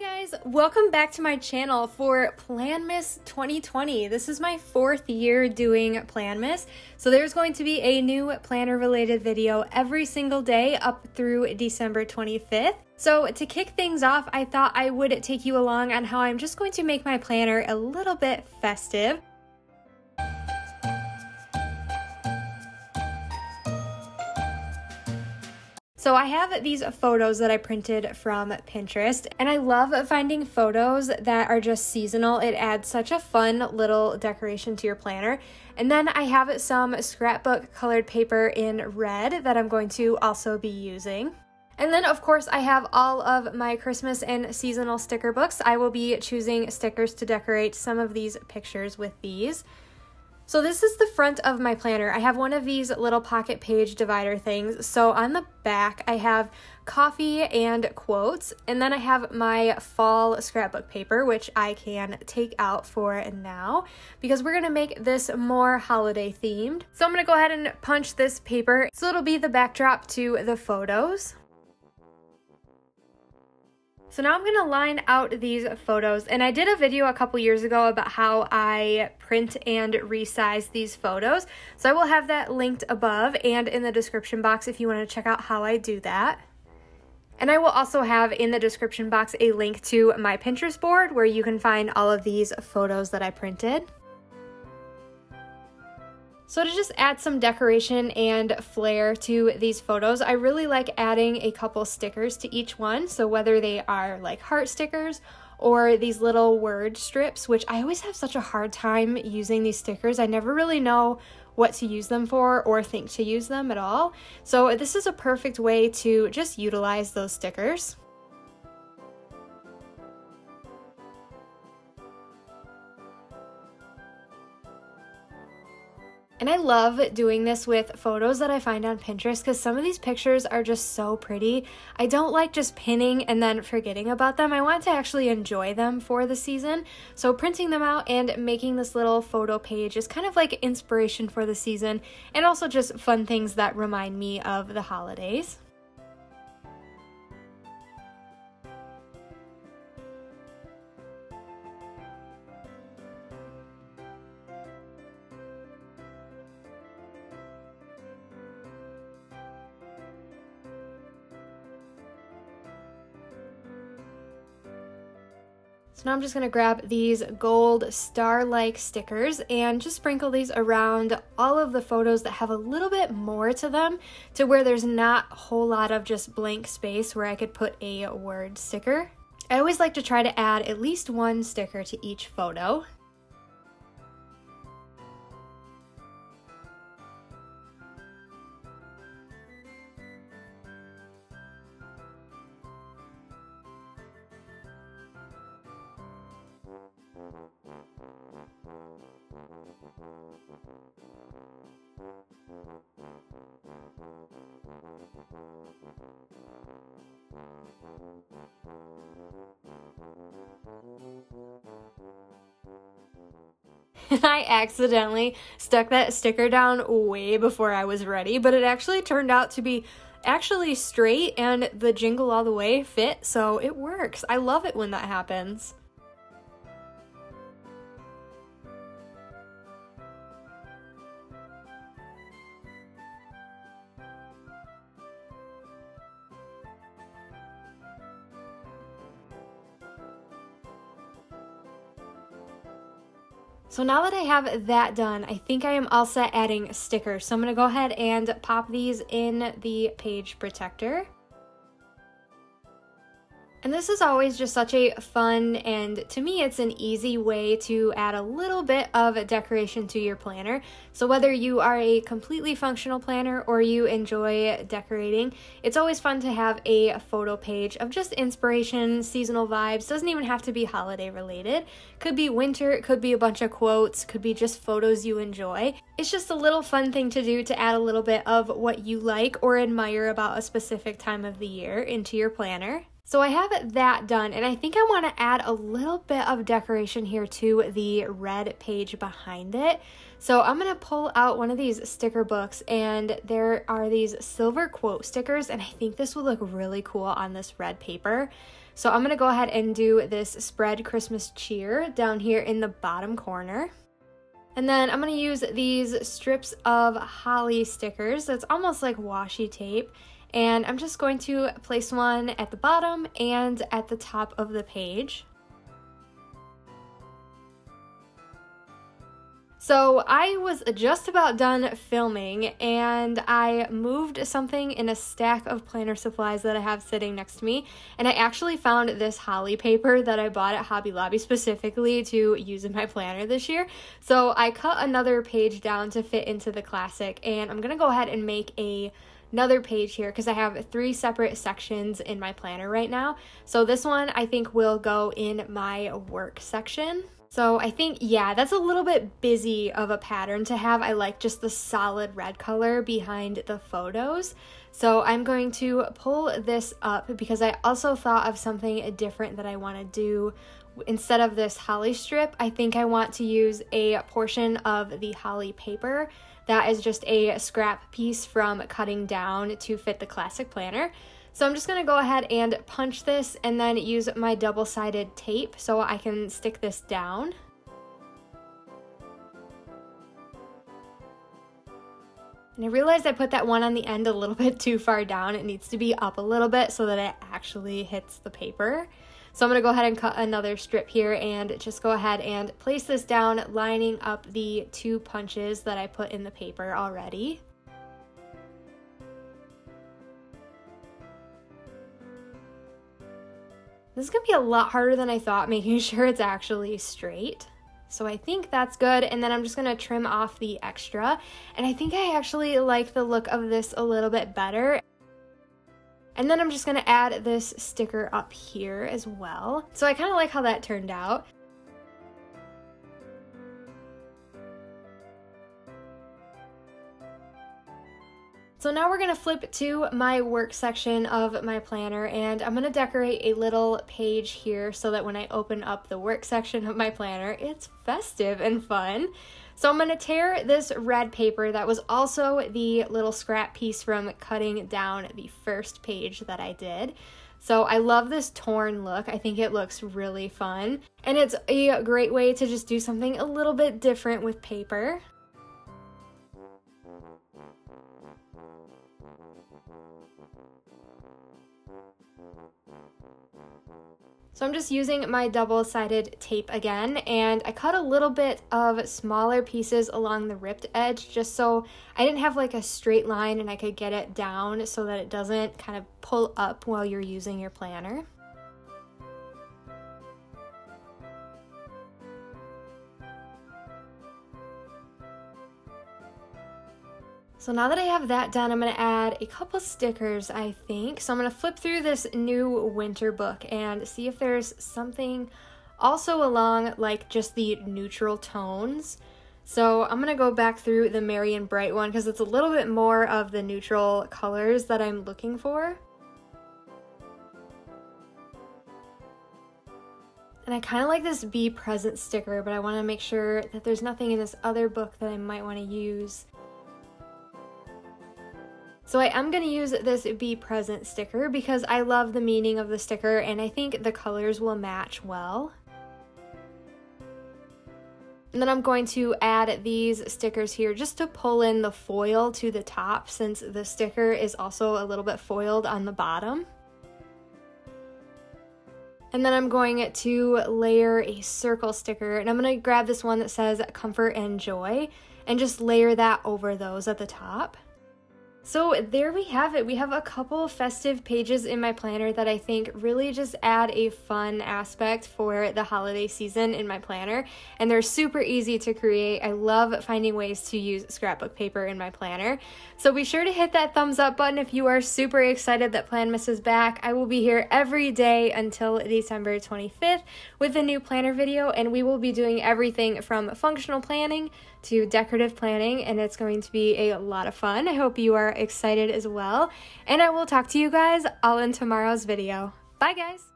guys, welcome back to my channel for Planmas 2020. This is my fourth year doing Planmas, so there's going to be a new planner related video every single day up through December 25th. So to kick things off, I thought I would take you along on how I'm just going to make my planner a little bit festive. So I have these photos that I printed from Pinterest, and I love finding photos that are just seasonal. It adds such a fun little decoration to your planner. And then I have some scrapbook colored paper in red that I'm going to also be using. And then, of course, I have all of my Christmas and seasonal sticker books. I will be choosing stickers to decorate some of these pictures with these. So this is the front of my planner. I have one of these little pocket page divider things. So on the back, I have coffee and quotes, and then I have my fall scrapbook paper, which I can take out for now because we're gonna make this more holiday themed. So I'm gonna go ahead and punch this paper so it'll be the backdrop to the photos. So now I'm going to line out these photos and I did a video a couple years ago about how I print and resize these photos. So I will have that linked above and in the description box if you want to check out how I do that. And I will also have in the description box a link to my Pinterest board where you can find all of these photos that I printed. So to just add some decoration and flair to these photos, I really like adding a couple stickers to each one. So whether they are like heart stickers or these little word strips, which I always have such a hard time using these stickers. I never really know what to use them for or think to use them at all. So this is a perfect way to just utilize those stickers. And I love doing this with photos that I find on Pinterest because some of these pictures are just so pretty. I don't like just pinning and then forgetting about them. I want to actually enjoy them for the season. So printing them out and making this little photo page is kind of like inspiration for the season and also just fun things that remind me of the holidays. So now I'm just to grab these gold star-like stickers and just sprinkle these around all of the photos that have a little bit more to them to where there's not a whole lot of just blank space where I could put a word sticker. I always like to try to add at least one sticker to each photo. I accidentally stuck that sticker down way before I was ready, but it actually turned out to be actually straight and the jingle all the way fit, so it works. I love it when that happens. So now that I have that done, I think I am all set adding stickers. So I'm to go ahead and pop these in the page protector. And this is always just such a fun and to me it's an easy way to add a little bit of decoration to your planner. So whether you are a completely functional planner or you enjoy decorating, it's always fun to have a photo page of just inspiration, seasonal vibes. Doesn't even have to be holiday related. Could be winter, it could be a bunch of quotes, could be just photos you enjoy. It's just a little fun thing to do to add a little bit of what you like or admire about a specific time of the year into your planner. So I have that done and I think I want to add a little bit of decoration here to the red page behind it. So I'm going to pull out one of these sticker books and there are these silver quote stickers and I think this will look really cool on this red paper. So I'm going to go ahead and do this spread Christmas cheer down here in the bottom corner. And then I'm going to use these strips of holly stickers. That's almost like washi tape. And I'm just going to place one at the bottom and at the top of the page. So I was just about done filming and I moved something in a stack of planner supplies that I have sitting next to me. And I actually found this holly paper that I bought at Hobby Lobby specifically to use in my planner this year. So I cut another page down to fit into the classic and I'm gonna go ahead and make a another page here because I have three separate sections in my planner right now. So this one I think will go in my work section. So I think, yeah, that's a little bit busy of a pattern to have. I like just the solid red color behind the photos. So I'm going to pull this up because I also thought of something different that I want to do. Instead of this holly strip, I think I want to use a portion of the holly paper that is just a scrap piece from cutting down to fit the classic planner. So I'm just going to go ahead and punch this and then use my double-sided tape so I can stick this down. And I realized I put that one on the end a little bit too far down. It needs to be up a little bit so that it actually hits the paper. So I'm going to go ahead and cut another strip here and just go ahead and place this down, lining up the two punches that I put in the paper already. This is going to be a lot harder than I thought, making sure it's actually straight. So I think that's good. And then I'm just to trim off the extra. And I think I actually like the look of this a little bit better. And then I'm just to add this sticker up here as well. So I kind of like how that turned out. So now we're to flip to my work section of my planner and I'm to decorate a little page here so that when I open up the work section of my planner, it's festive and fun. So I'm to tear this red paper that was also the little scrap piece from cutting down the first page that I did. So I love this torn look. I think it looks really fun. And it's a great way to just do something a little bit different with paper. So I'm just using my double-sided tape again, and I cut a little bit of smaller pieces along the ripped edge just so I didn't have like a straight line and I could get it down so that it doesn't kind of pull up while you're using your planner. So now that I have that done, I'm to add a couple stickers, I think. So I'm to flip through this new winter book and see if there's something also along like just the neutral tones. So I'm to go back through the Merry and Bright one because it's a little bit more of the neutral colors that I'm looking for. And I kind of like this Be Present sticker, but I want to make sure that there's nothing in this other book that I might want to use. So I am going to use this Be Present sticker because I love the meaning of the sticker and I think the colors will match well. And then I'm going to add these stickers here just to pull in the foil to the top since the sticker is also a little bit foiled on the bottom. And then I'm going to layer a circle sticker and I'm going to grab this one that says comfort and joy and just layer that over those at the top. So there we have it. We have a couple festive pages in my planner that I think really just add a fun aspect for the holiday season in my planner. And they're super easy to create. I love finding ways to use scrapbook paper in my planner. So be sure to hit that thumbs up button if you are super excited that Planmas is back. I will be here every day until December 25th with a new planner video, and we will be doing everything from functional planning to decorative planning, and it's going to be a lot of fun. I hope you are excited as well, and I will talk to you guys all in tomorrow's video. Bye, guys!